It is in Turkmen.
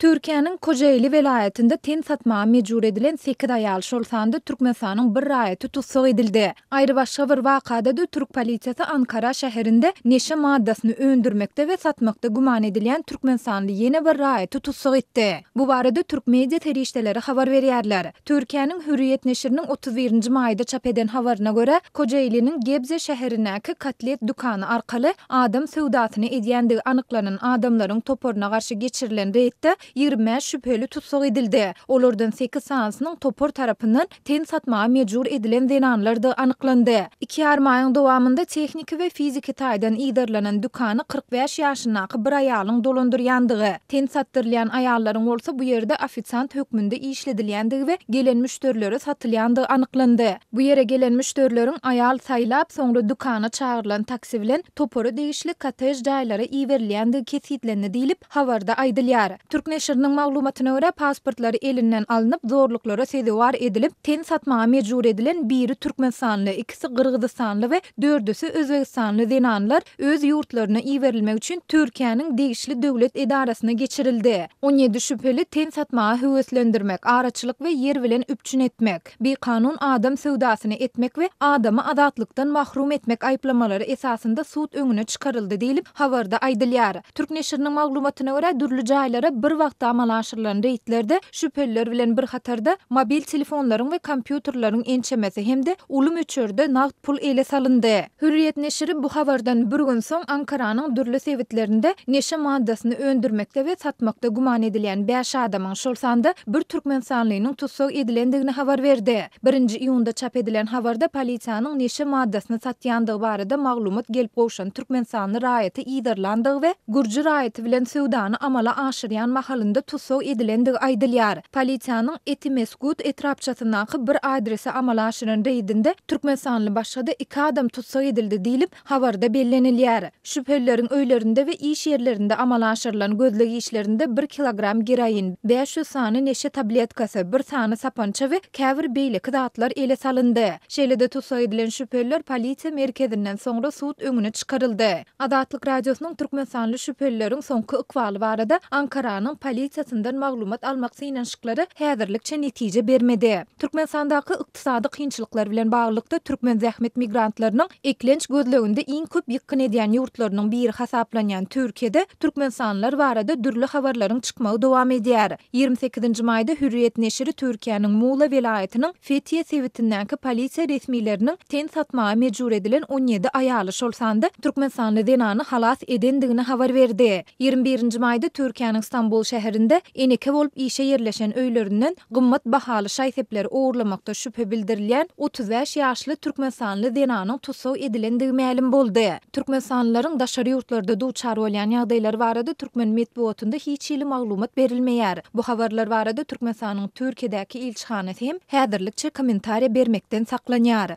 Türkiýäniň Kojaeli welaýatynda ten satmaga mejbur edilen sekiz aýal, şol sanda Türkmenistanyň bir raýaty tussag edildi. Aýrybaşga bir wakada-da türk polisiýasy Ankara şäherinde neşe maddasyny öndürmekde we satmakda güman edilýän türkmenistanly ýene bir raýaty tussag etdi. Bu barada türk media serişdeleri habar berýärler. Türkiýäniň Hürriýet neşiriniň otuz birinji maýda çap eden habaryna görä, Kojaeliniň Gebze şäherindäki kotlet dükany arkaly adam söwdasyny edýändigi anyklanan adamlaryň toparyna garşy geçirilen reýdde ýigrimi bäş şübheli tussag edildi. Olardan sekiz sanysynyň topar tarapyndan ten satmaga mejbur edilen zenanlardygy anyklandy. Iki ýarym aýyň dowamynda tehniki we fiziki taýdan yzarlanan dükany kyrk bäş ýaşyndaky bir aýalyň dolandyrýandygy, Ten satdyrylýan aýallaryň bolsa bu ýerde ofisiant hökmünde işledilýändigi we gelen müşderilere satylýandygy anyklandy. Bu ýere gelen müşderileriň aýal saýlap, soňra dükana çagyrylan taksi bilen topara degişli kottej jaýlara iberilýändigi kesgitlendi diýlip, habarda aýdylýar. Türk neşiriniň maglumatyna görä, pasportlary elinden alnyp, zorluklara sezewar edilip, ten satmaga mejbur edilen biri türkmenistanly, ikisi gyrgyzystanly we dördüsi özbegistanly zenanlar, öz ýurtlaryna iberilmek üçin Türkiýäniň degişli döwlet edarasyna geçirildi. On ýedi şübheli ten satmaga höweslendirmek, araçylyk we ýer bilen üpjün etmek, bikanun adam söwdasyny etmek we adamy azatlykdan mahrum etmek aýyplamalary esasynda sud öňüne çykaryldy diýlip, habarda aýdylýar. Türk neşiriniň maglumatyna görä, dürli jaýlara bir wagtda amala aşyrylan reýdlerde şübheliler bilen bir hatarda, mobil telefonlaryň we kompýuterleriň ençemesi hem-de uly möçberde nagt pul ele salyndy. Hürriýet neşiri bu habardan bir gün soň Ankaranyň dürli sebitlerinde neşe maddasyny öndürmekde we satmakda güman edilýän bäş adamyň, şol sanda bir türkmenistanlynyň tussag edilendigini habar berdi. Birinji iýunda çap edilen habarda polisiýanyň neşe maddasyny satýandygy barada maglumat gelip gowşan türkmenistanly raýaty yzarlandygy we gürji raýaty bilen söwdany amala aşyrýan mahalynda tussag edilendigi aýdylýar. Polisiýanyň Etimesgut etrapçasyndaky bir adrese amala aşyran reýdinde türkmenistanly başga-da iki adam tussag edildi diýlip, Habarda bellenilýär, şübhelileriň öýlerinde we iş ýerlerinde amala aşyrylan gözleg işlerinde bir kilogram geroin, bäş ýüz sany neşe tabletkasy, bir sany sapança we käbir beýleki zatlar ele salyndy. Şeýle-de tussag edilen şübheliler polisiýa merkezinden soňra sud öňüne çykaryldy. Azatlyk Radiosynyň türkmenistanly şübhelileriň soňky ykbaly barada Ankaranyň polisiýasyndan maglumat almak synanyşyklary häzirlikçe netije bermedi. Türkmenistandaky ykdysady kynçylyklar bilen baglylykda türkmen zähmet migrantlarynyň eklenç gözleginde iň köp ýykgyn edýän ýurtlarynyň biri hasaplanýan Türkiýede türkmenistanlylar barada dürli habarlaryň çykmagy dowam edýär. Ýigrimi sekizinji maýda Hürriýet neşiri Türkiýäniň Mula welaýatynyň Fethiýe sebitindäki polisiýa resmileriniň ten satmaga mejbur edilen on ýedi aýaly, şol sanda türkmenistanly zenany halas edendigini habar berdi. Ýigrimi birinji maýda Türkiýäniň Stambul şäherinde eneke bolup işe ýerleşen öýlerinden Gymmat bahaly şaý-sepleri ogurlamakda şübhe bildirilýän otuz bäş ýaşly türkmenistanly zenanyň tussag edilendigi mälim boldy. Türkmenistanlylaryň daşary ýurtlarda duçar bolýan ýagdaýlary barada türkmen metbugatynda hiç hili maglumat berilmeýär. Bu habarlar barada Türkmenistanyň Türkiýedäki ilçihanasy hem häzirlikçe kommentariýa bermekden saklanýar.